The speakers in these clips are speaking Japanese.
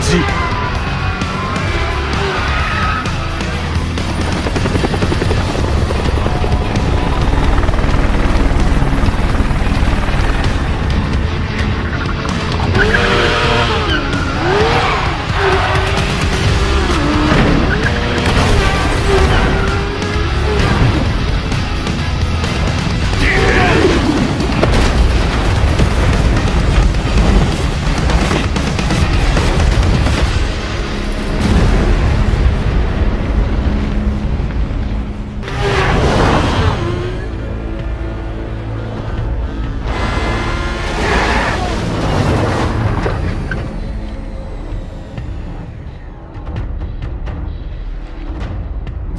じ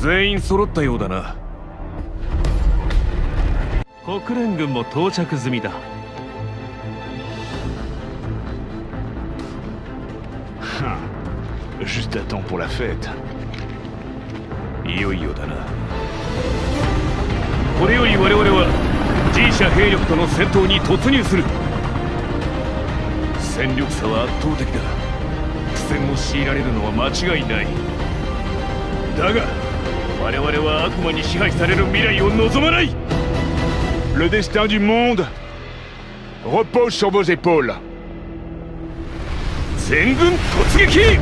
全員揃ったようだな。国連軍も到着済みだ.いよいよだな。これより我々は G 社兵力との戦闘に突入する。戦力差は圧倒的だ。苦戦を強いられるのは間違いない。だが我々は悪魔に支配される未来を望まない Le destin du monde repose sur vos épaules. 全軍突撃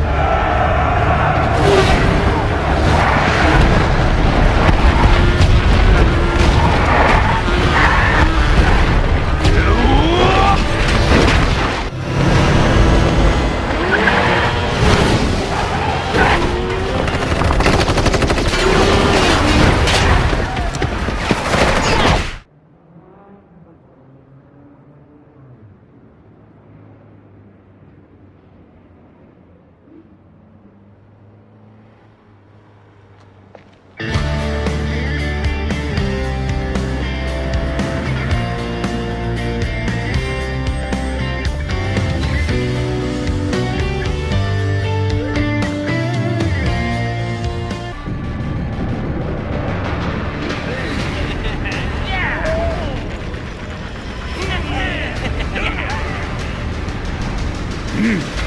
Mm-hmm.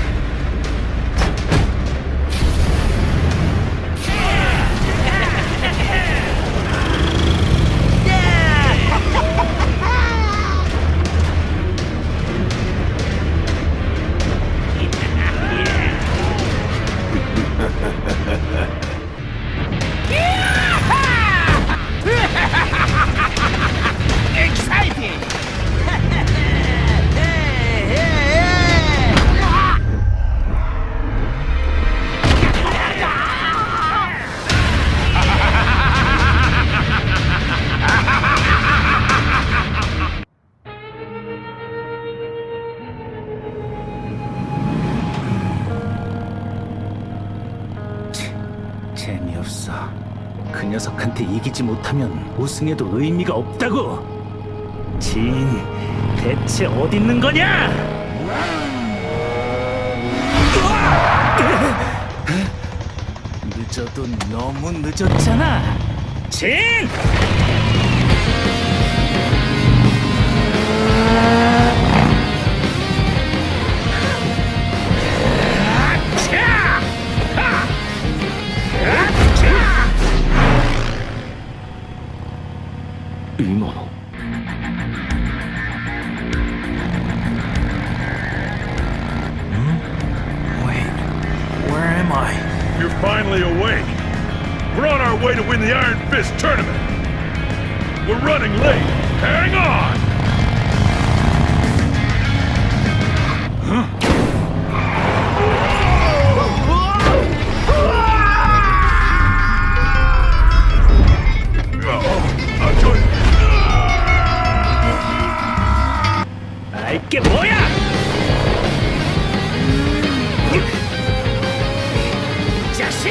재미없어. 그 녀석한테 이기지 못하면 우승에도 의미가 없다고. 진, 대체 어디 있는 거냐? 늦어도 너무 늦었잖아. 진! You're finally awake. We're on our way to win the Iron Fist tournament. We're running late. Hang on! いっけ坊やじゃし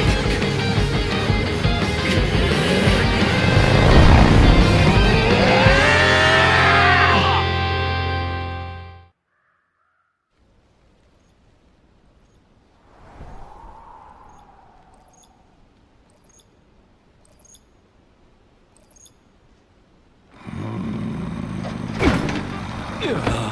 うわ